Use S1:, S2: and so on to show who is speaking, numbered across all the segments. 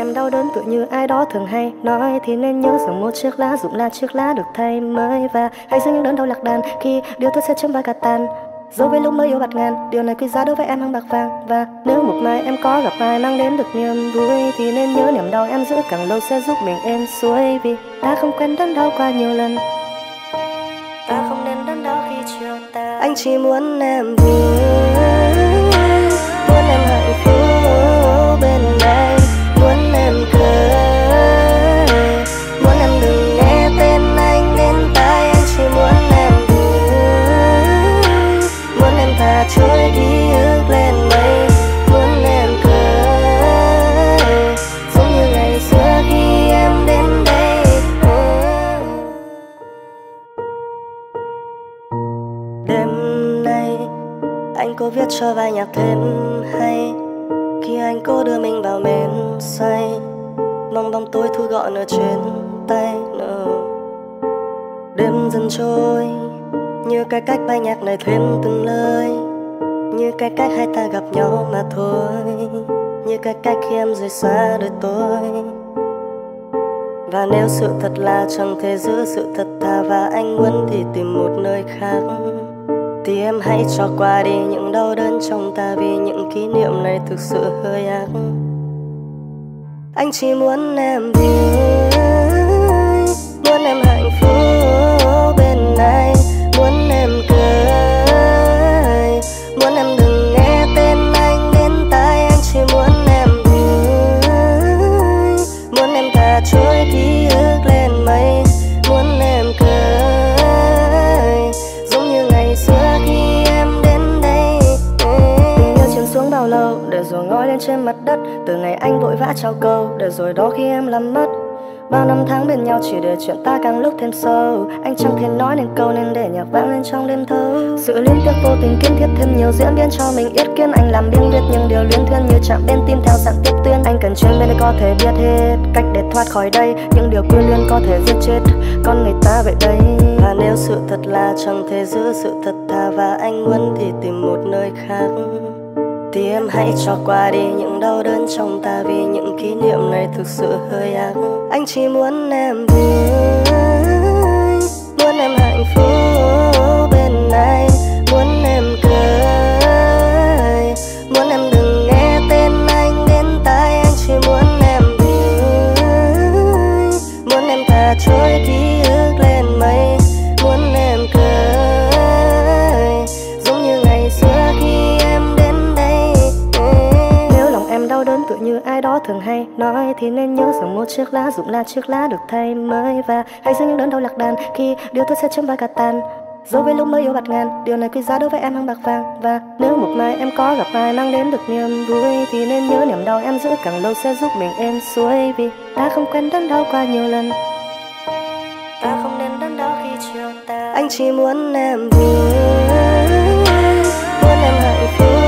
S1: em đau đớn tự như ai đó thường hay. Nói thì nên nhớ rằng một chiếc lá dụng là chiếc lá được thay mới. Và hãy giữ những đớn đau lạc đàn khi điều tôi sẽ chấm ba cả tàn. Dẫu với lúc mới yêu bạt ngàn, Điều này quý giá đối với em hơn bạc vàng. Và nếu một mai em có gặp ai mang đến được niềm vui, Thì nên nhớ niềm đau em giữ càng lâu sẽ giúp mình êm xuôi. Vì ta không quen đớn đau qua nhiều lần. Ta không nên đớn đau khi chiều ta. Anh chỉ muốn em vui. Viết cho bài nhạc thêm hay. Khi anh cố đưa mình vào mến say, Mong bóng tối thu gọn ở trên tay no. Đêm dần trôi, Như cái cách bài nhạc này thêm từng lời. Như cái cách hai ta gặp nhau mà thôi. Như cái cách khi em rời xa đời tôi. Và nếu sự thật là chẳng thể giữ sự thật thà và anh muốn thì tìm một nơi khác thì em hãy cho qua đi những đau đớn trong ta vì những kỷ niệm này thực sự hơi ác. Anh chỉ muốn em vui, muốn em hạnh phúc bên anh trên mặt đất. Từ ngày anh vội vã trao câu, để rồi đó khi em làm mất. Bao năm tháng bên nhau chỉ để chuyện ta càng lúc thêm sâu. Anh chẳng thể nói nên câu nên để nhạc vang lên trong đêm thâu Sự liên tiếp vô tình kiên thiết thêm nhiều diễn biến cho mình. Yết kiến Anh làm biên viết những điều luyến thuyên như chạm bên tim theo dạng tiếp tuyến. Anh cần chuyên bên để có thể biết hết cách để thoát khỏi đây. Những điều quyên luôn có thể giết chết con người ta vậy đây. Và nếu sự thật là chẳng thể giữ sự thật thà Và anh muốn thì tìm một nơi khác thì em hãy cho qua đi những đau đớn trong ta Vì những kỷ niệm này thực sự hơi ác. Anh chỉ muốn em vui Muốn em hạnh phúc. Hay nói Thì nên nhớ rằng một chiếc lá dụng là chiếc lá được thay mới. Và hãy giữ những đớn đau lạc đàn khi điều tôi sẽ chấm vai cả tàn. Dẫu với lúc mới yêu bạt ngàn, Điều này quý giá đối với em hơn bạc vàng. Và nếu một mai em có gặp ai mang đến được niềm vui, Thì nên nhớ niềm đau em giữ càng lâu sẽ giúp mình em xuôi. Vì ta không quen đớn đau qua nhiều lần. Ta không nên đớn đau khi chiều ta. Anh chỉ muốn em vui, Muốn em hạnh phúc.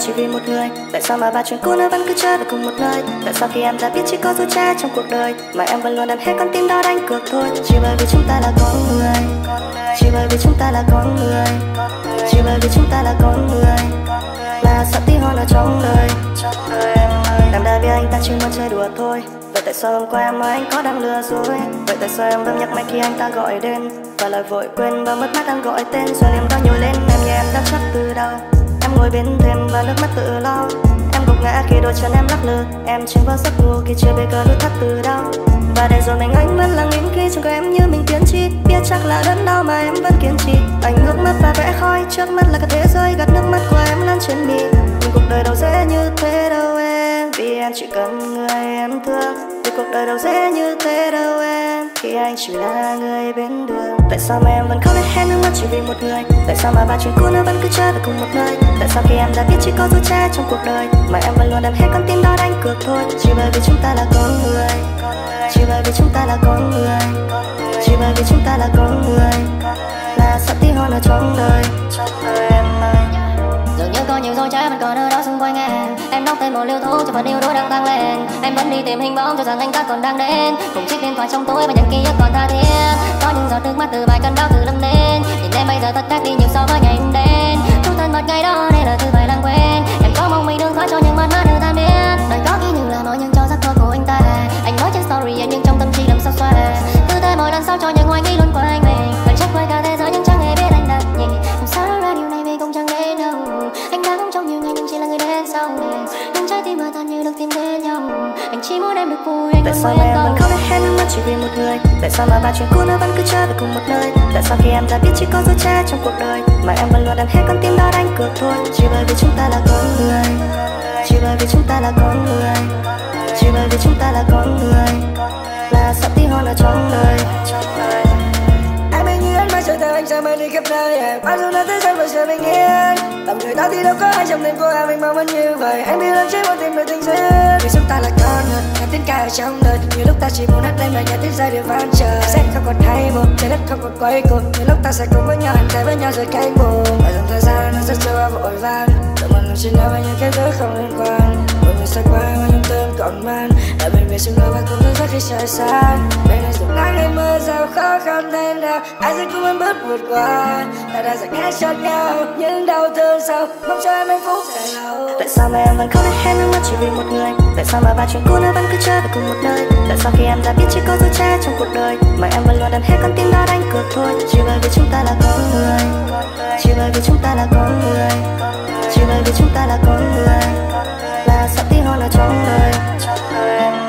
S1: Chỉ
S2: vì một người. Tại sao mà ba chuyện cũ nó vẫn cứ chơi về cùng một nơi? Tại sao khi em đã biết chỉ có dối cha trong cuộc đời, Mà em vẫn luôn đem hết con tim đó đánh cược thôi? Chỉ bởi vì chúng ta là con người. Chỉ bởi vì chúng ta là con người. Chỉ bởi vì chúng ta là con người. Là sợ tí hon ở trong đời. Em đã biết anh ta chỉ muốn chơi đùa thôi. Vậy tại sao hôm qua em nói anh có đang lừa dối? Vậy tại sao em vẫn nhắc mãi khi anh ta gọi đến? Và lời vội quên và mất mát đang gọi tên, Rồi niềm đau nhồi lên. Em như em đã chắc từ đâu? Ngồi bên thềm và nước mắt tự lau Em gục ngã khi đôi chân em lắc lư. Em chìm vào giấc ngủ khi chưa biết cơ nút thắt từ đâu. Và để rồi mình anh vẫn lặng im khi trong em như mình tiến chi. Biết chắc là đớn đau mà em vẫn kiên trì. Anh ngước mắt và vẽ khói. Trước mắt là cả thế giới Gạt nước mắt của em lan trên mi Nhưng cuộc đời đâu dễ như thế đâu em. Vì em chỉ cần người em thương. Vì cuộc đời đâu dễ như thế đâu em. Khi anh chỉ là người bên đường. Tại sao mà em vẫn không để hết nước mắt chỉ vì một người? Tại sao mà ba chuyện cũ nó vẫn cứ chơi về cùng một nơi? Tại sao khi em đã biết chỉ có dối cha trong cuộc đời, Mà em vẫn luôn đem hết con tim đó đánh cược thôi? Chỉ bởi vì chúng ta là con người, Chỉ bởi vì chúng ta là con người, Chỉ bởi vì chúng ta là con người, Là sao tí hon ở trong đời. Em ơi
S3: có nhiều rồi trái vẫn còn ở đó xung quanh em. Em đọc tên một liều thuốc cho phần yêu đuối đang tăng lên. Em vẫn đi tìm hình bóng cho rằng anh ta còn đang đến. Cùng chiếc điện thoại trong túi và những ký ức còn tha thiết. Có những giọt nước mắt từ vài cơn đau từ lâm đến Nhìn em bây giờ thật khác đi nhiều so với ngày em đến. Chút thân một ngày đó đây là thứ phải lãng quên. Em có mong mình đừng thoát cho những mất mát được tan biến. Đời có khi những là nói nhưng cho giấc mơ của anh ta. Anh nói trên story em nhưng trong tâm trí làm sao xoa. Cứ thế mỗi lần sau cho những hoài nghi luôn của anh mình
S2: Tại sao mà
S3: em
S2: vẫn không để hết nước mắt chỉ vì một người? Tại sao mà ba chuyện cũ nó vẫn cứ chơi về cùng một nơi? Tại sao khi em đã biết chỉ có dấu che trong cuộc đời? Mà em vẫn luôn đem hết con tim đó đánh cược thôi. Chỉ bởi vì chúng ta là con người. Chỉ bởi vì chúng ta là con người. Chỉ bởi vì chúng ta là con người. Là sợ tí hon ở trong đời
S4: em anh đi khắp nơi em. Bao giờ nó tới giờ vẫn sẽ bình yên Tầm người ta thì đâu có ai trong nên của em mình mong anh như vậy. Em biết lần chỉ muốn tìm được tình duyên. Vì chúng ta là con người, nghe tiếng ca ở trong đời. Nhiều lúc ta chỉ muốn hát lên mà nghe tiếng giai điệu vang trời. Sẽ không còn hay buồn, trái đất không còn quay cuồng. Nhiều lúc ta sẽ cùng với nhau, hành tệ với nhau rồi cánh buồn. Và dòng thời gian nó sẽ trôi qua vội vàng. Tự mình chỉ nói về những cái thứ không liên quan xa người sẽ qua và còn man. Đã bên về xung quanh và cũng thấy rất khi trời sáng Bên này dùng nắng hay mưa giàu khó khăn thế nào Ai sẽ cùng em bước vượt qua Ta đã giải hết cho nhau, Những đau thương sau. Mong cho em hạnh phúc dài lâu.
S2: Tại sao mà em vẫn không để hết nước mắt chỉ vì một người? Tại sao mà ba chuyện cũ nó vẫn cứ chơi về cùng một nơi? Tại sao khi em đã biết chỉ có dấu che trong cuộc đời, Mà em vẫn luôn đặt hết con tim đó đánh cược thôi? Chỉ bởi vì chúng ta là con người. Chỉ bởi vì chúng ta là con người. Chỉ bởi vì chúng ta là con người. Là sợ tin hoa là trong đời Trong
S5: đời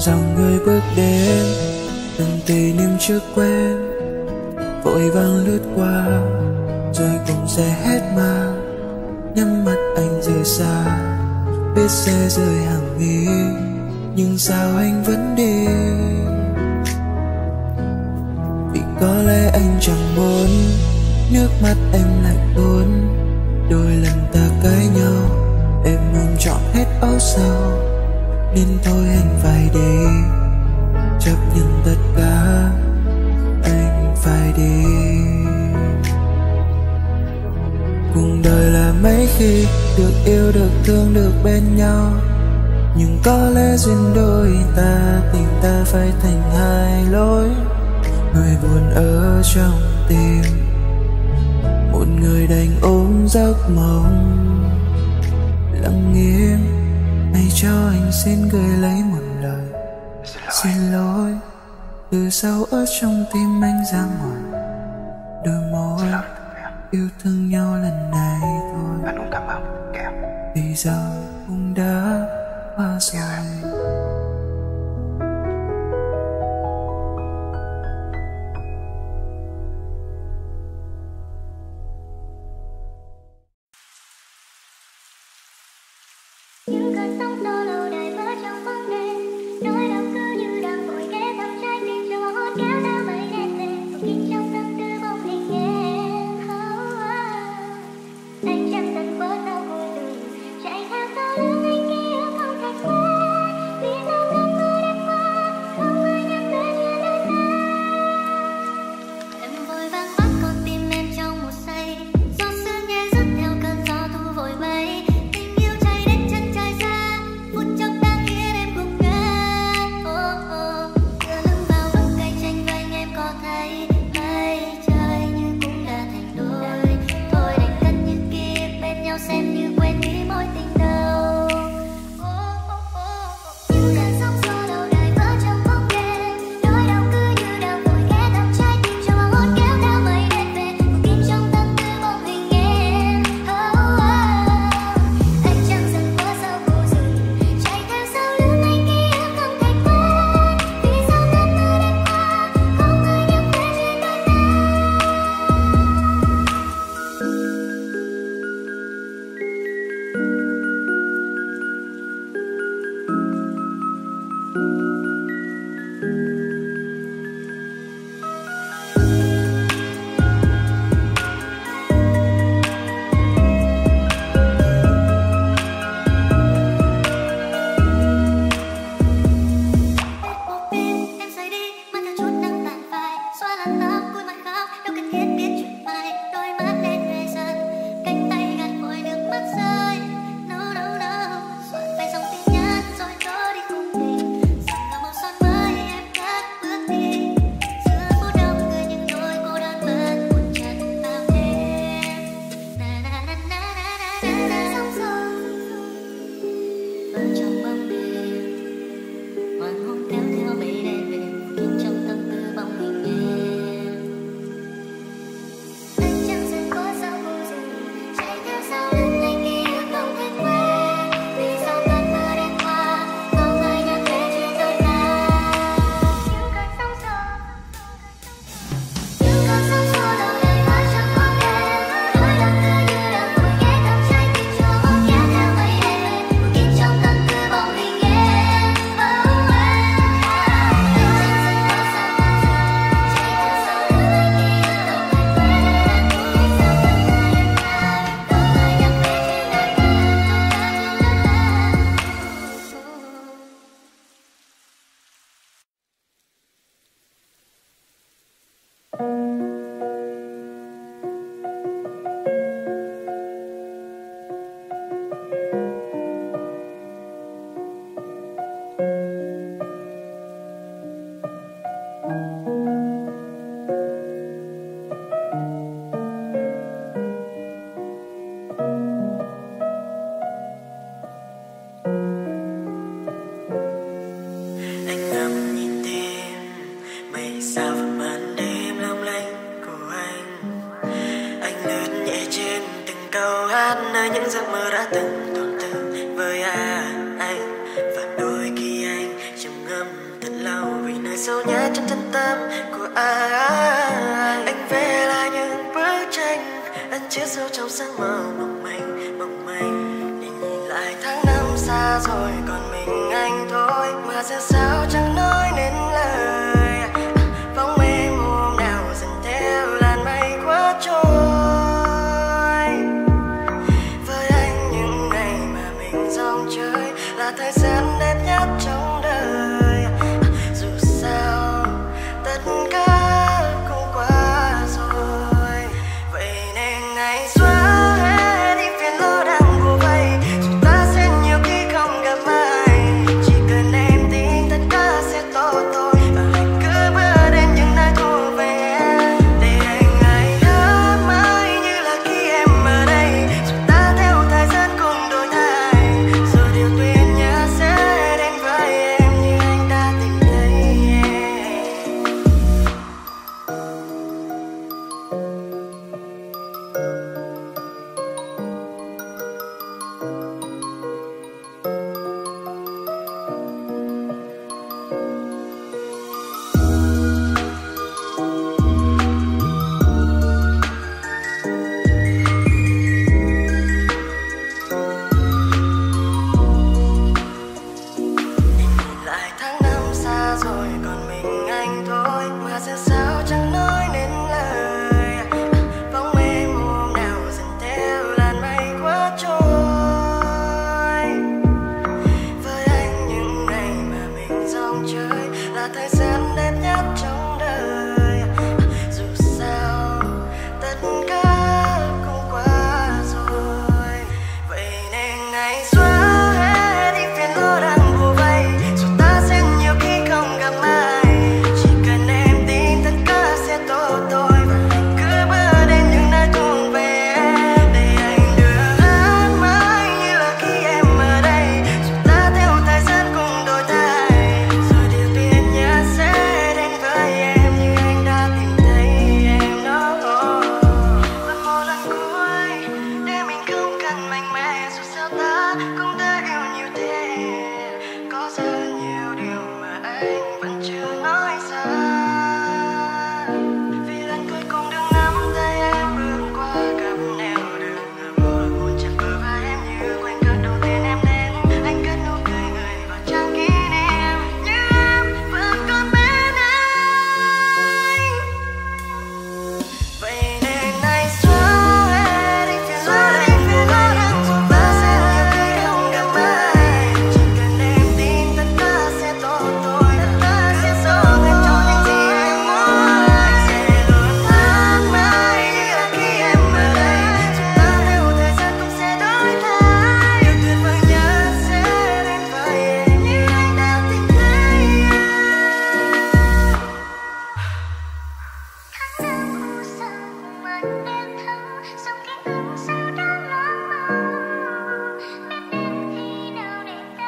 S5: dòng người bước đến, từng kỷ niệm chưa quen. Vội vàng lướt qua, rồi cũng sẽ hết mà nhắm mắt anh rời xa, biết sẽ rời hàng nghìn nhưng sao anh vẫn đi? Vì có lẽ anh chẳng muốn, nước mắt em lại tuôn đôi lần ta cãi nhau, em muốn chọn hết âu sầu nên thôi anh phải đi chấp nhận tất cả. Anh phải đi cuộc đời là mấy khi được yêu, được thương, được bên nhau. Nhưng có lẽ duyên đôi ta, tình ta phải thành hai lối. Người buồn ở trong tim, một người đành ôm giấc mộng lặng im này cho anh xin gửi lấy một lời.
S6: Xin lỗi.
S5: Từ sâu ở trong tim anh ra ngoài. Đôi môi yêu thương nhau lần này thôi.
S6: Anh cũng cảm ơn
S5: vì giờ cũng đã qua rồi.
S7: send you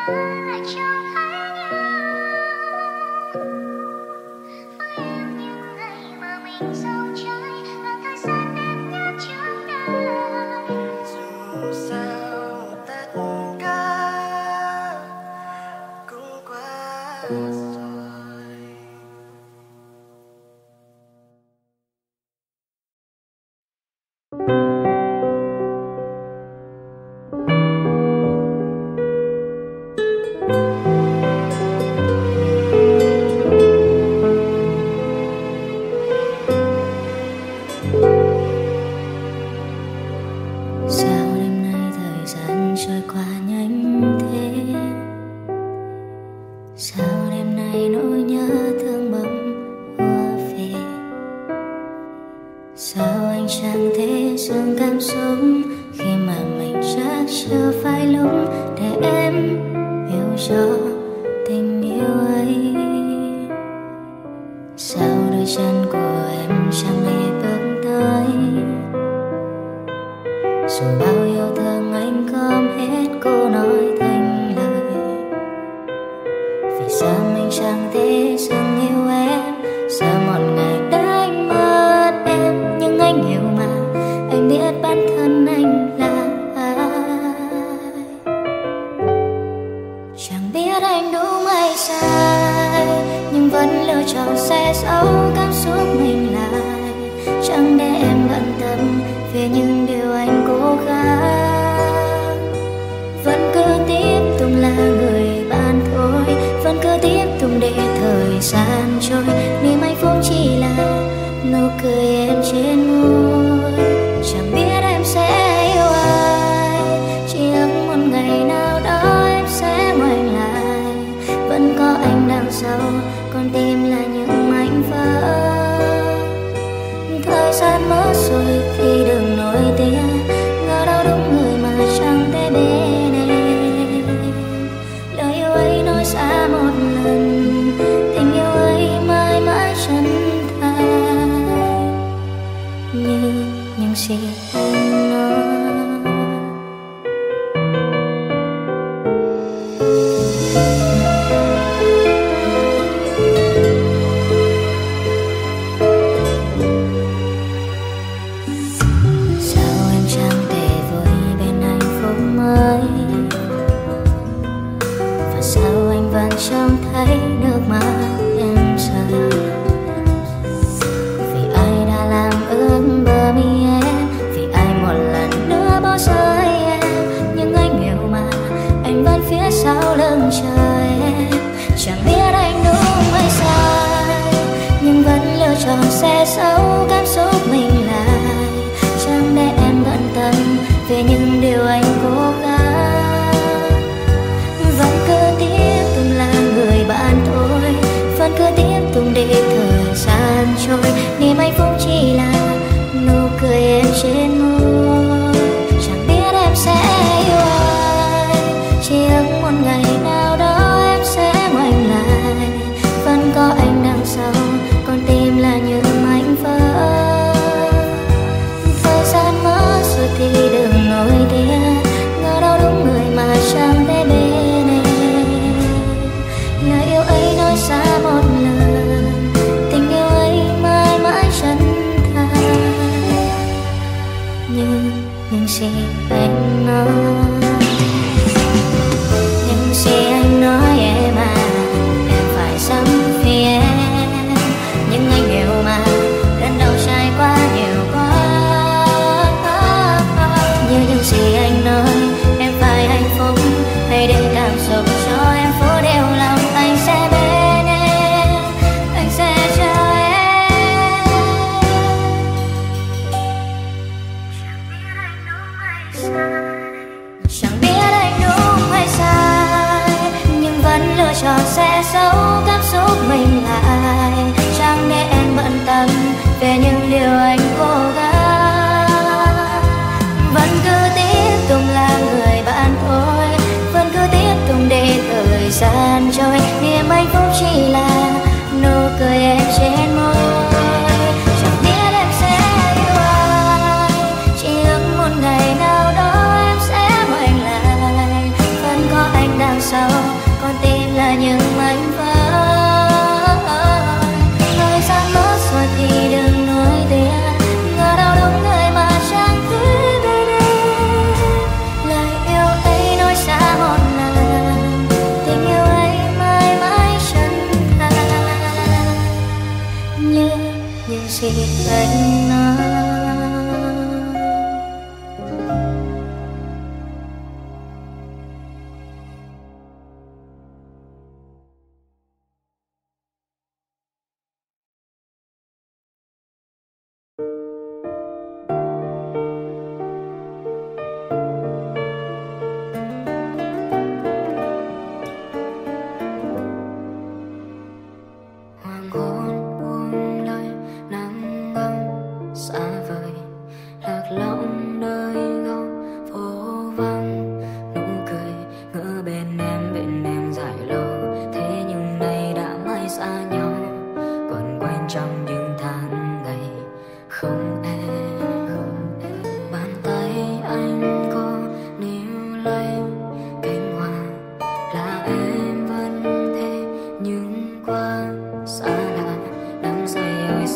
S7: Like you.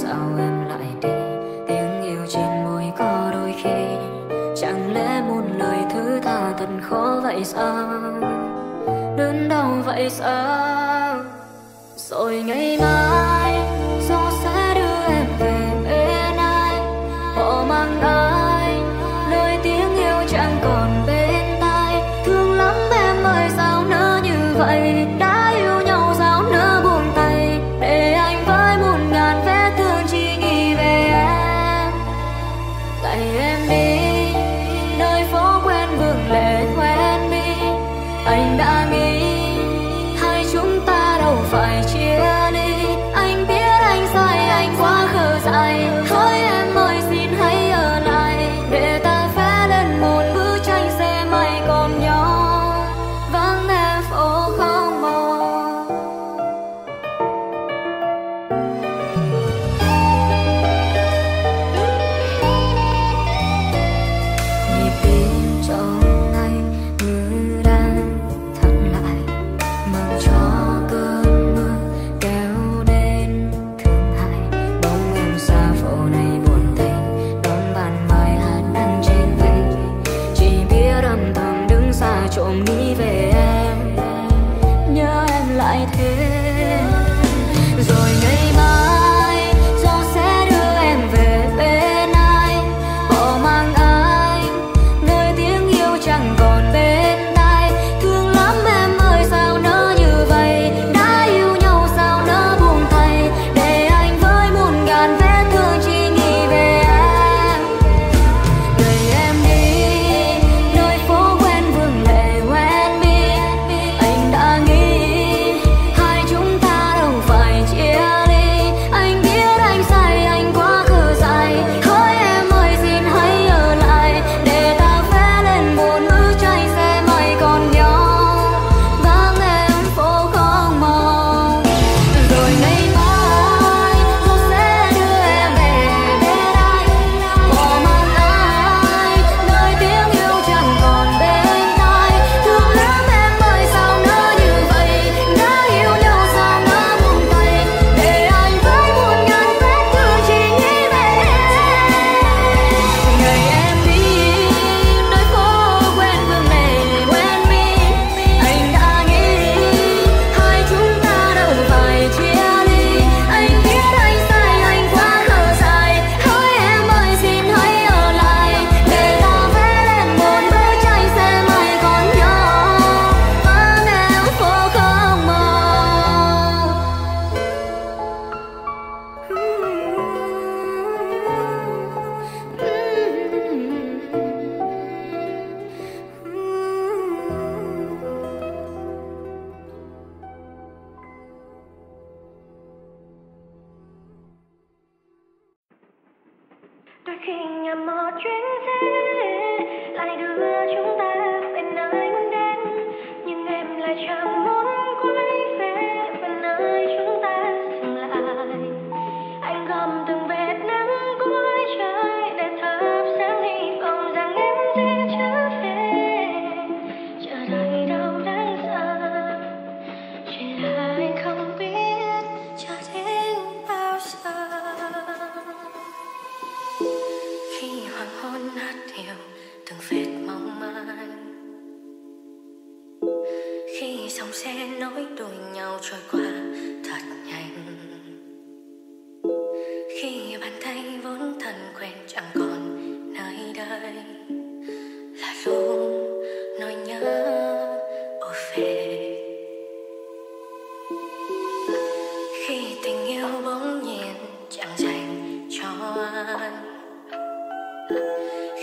S7: sao em lại đi tiếng yêu trên môi có đôi
S8: khi.
S5: Chẳng lẽ muốn lời thứ tha thật khó vậy sao? Đớn đau vậy sao? Rồi ngày mai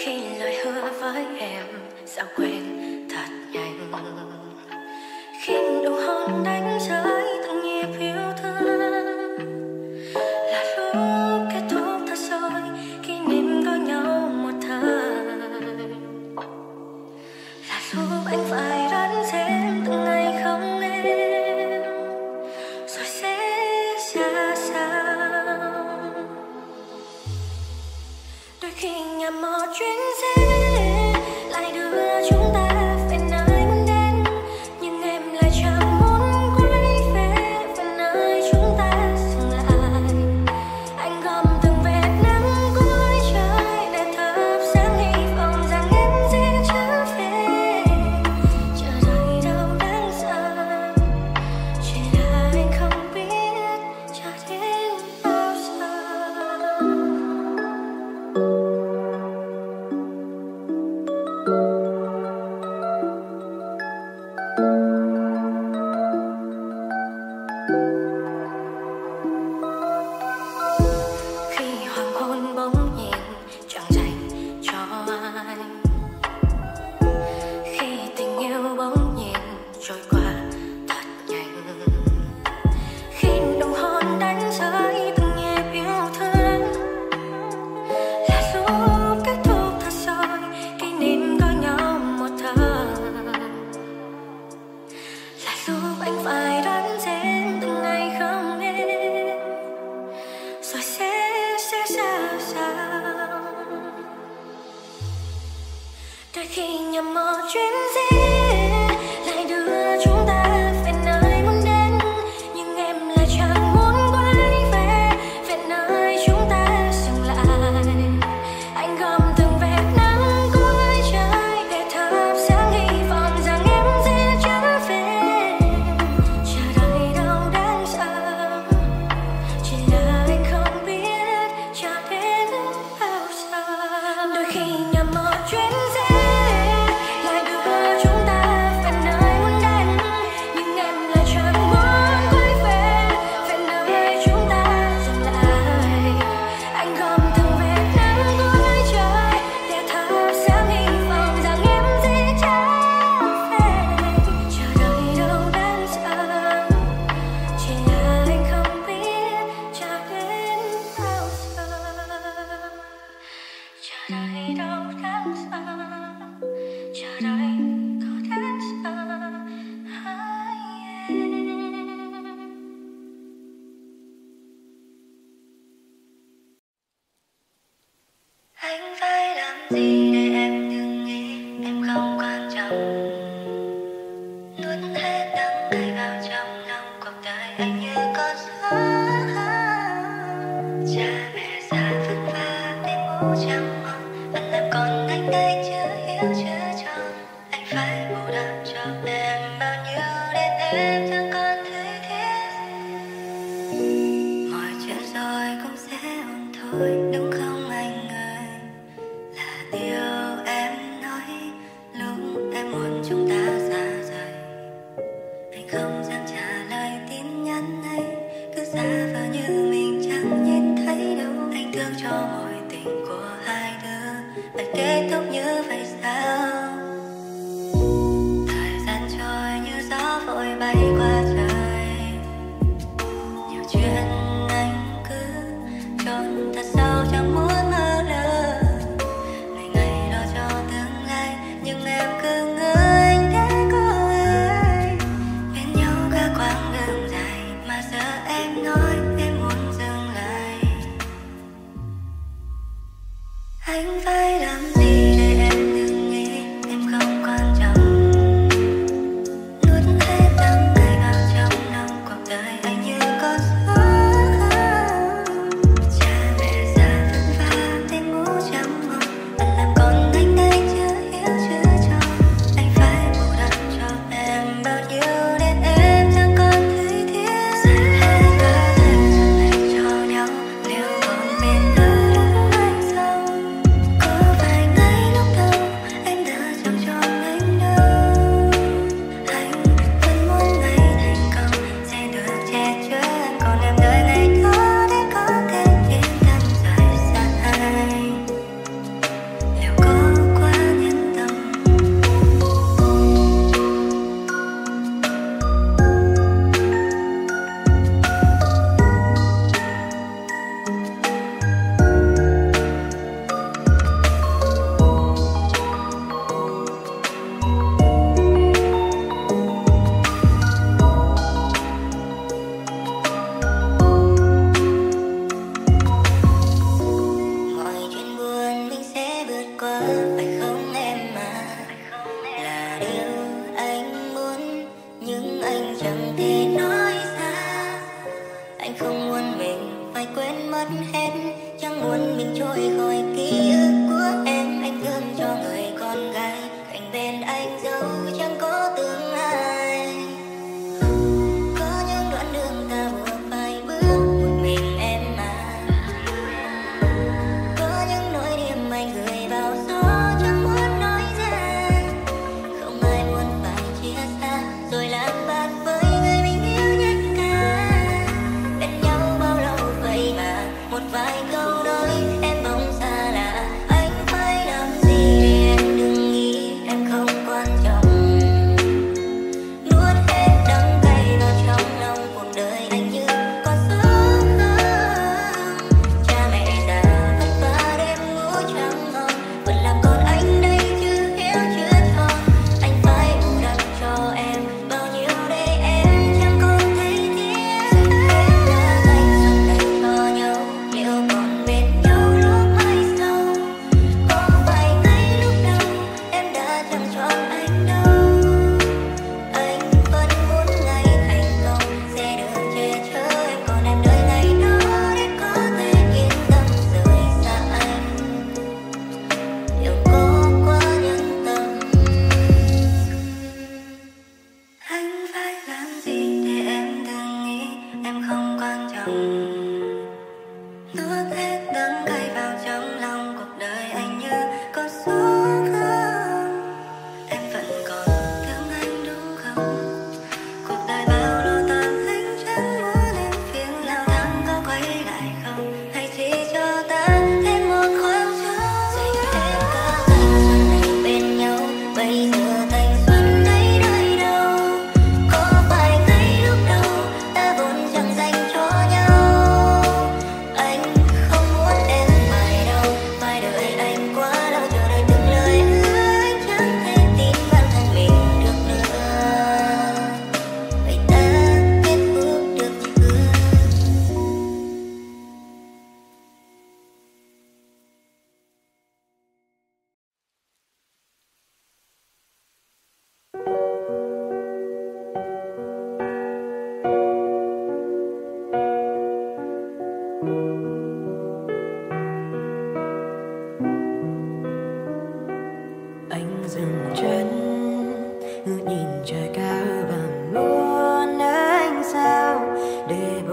S5: khi lời hứa với em sao quên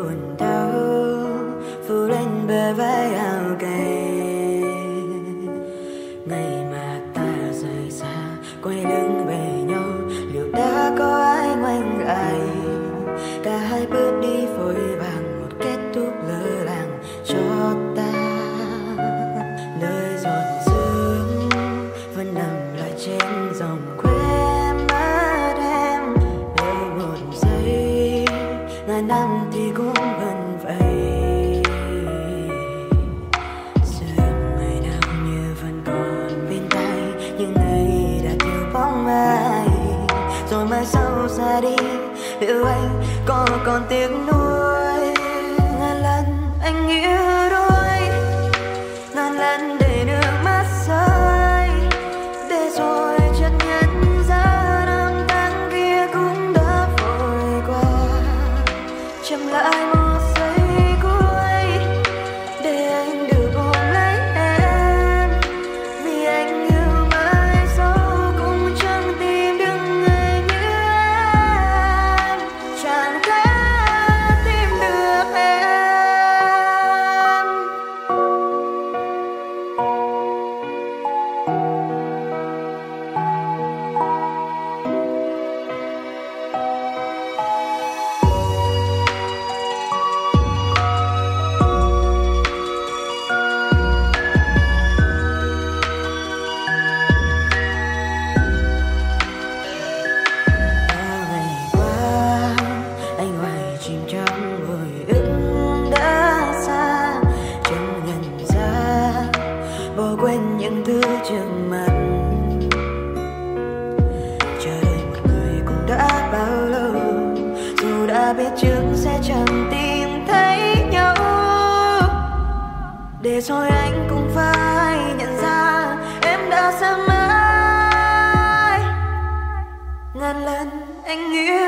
S5: going down. Anh.
S9: Có còn tiếc nuối nay lại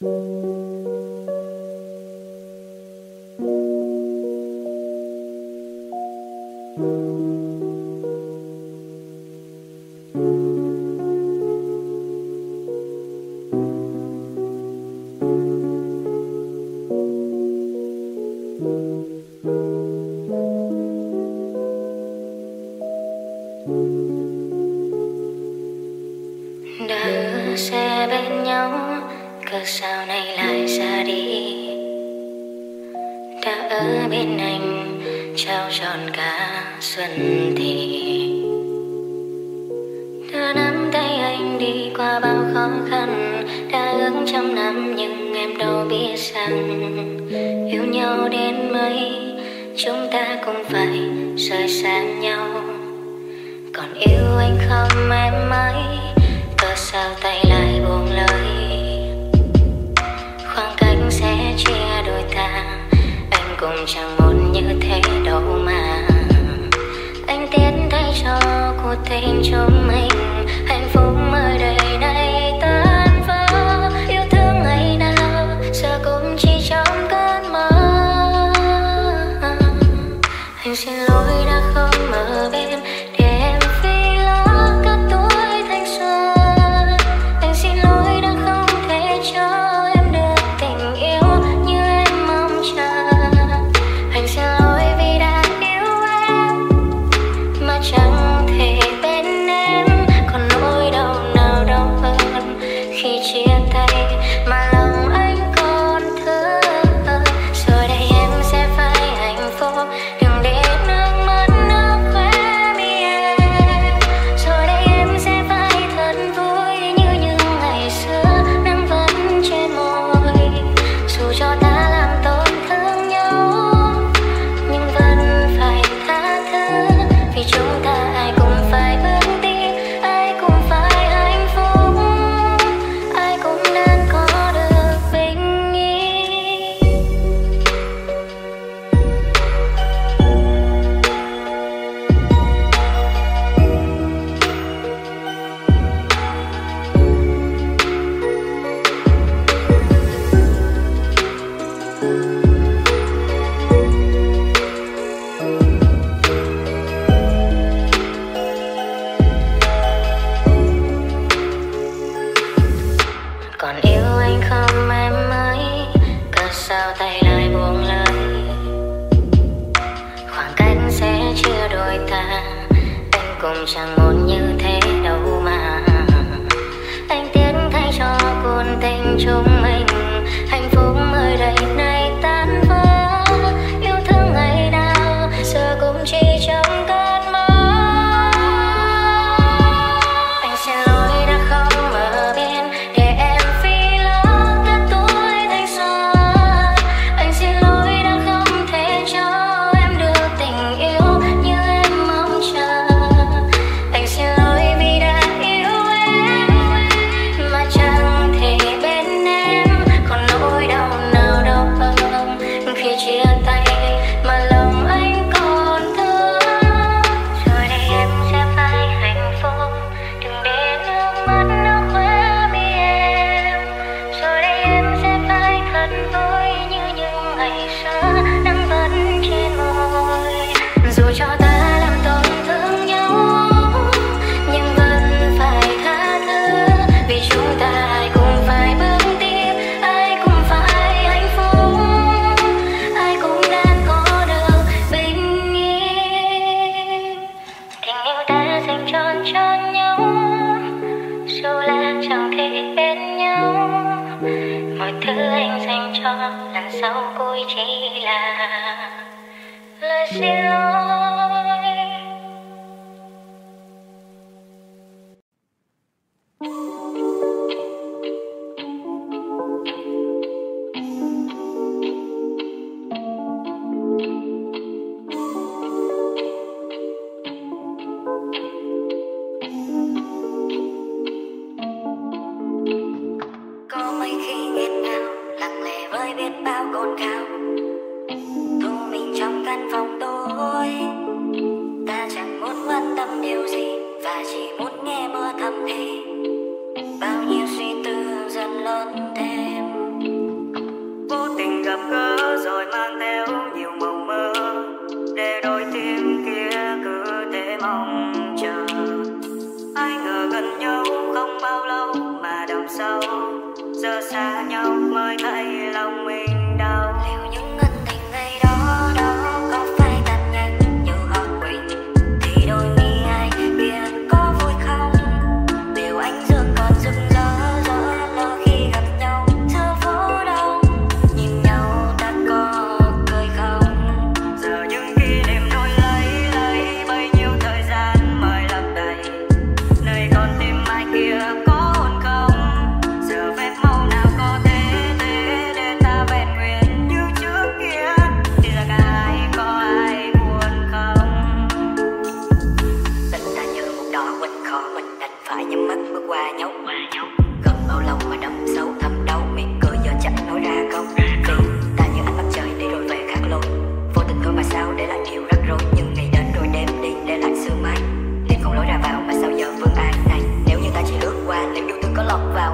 S9: xa đi
S7: sau cô chỉ là lời xin lỗi.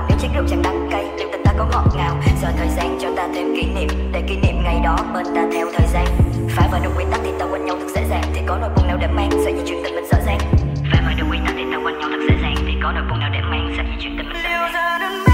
S7: những chiếc rượu chẳng đắng cay liệu tình ta có ngọt ngào. Giờ thời gian cho ta thêm kỷ niệm để kỷ niệm ngày đó bên ta theo thời gian. Phải vào đúng quy tắc thì ta quên nhau thật dễ dàng. Thì có nỗi buồn nào để mang sẽ gì chuyện tình mình rõ ràng phải vào đúng quy tắc thì ta quên nhau thật dễ dàng. Thì
S10: có
S5: nỗi buồn nào để mang sẽ gì chuyện tình mình rõ ràng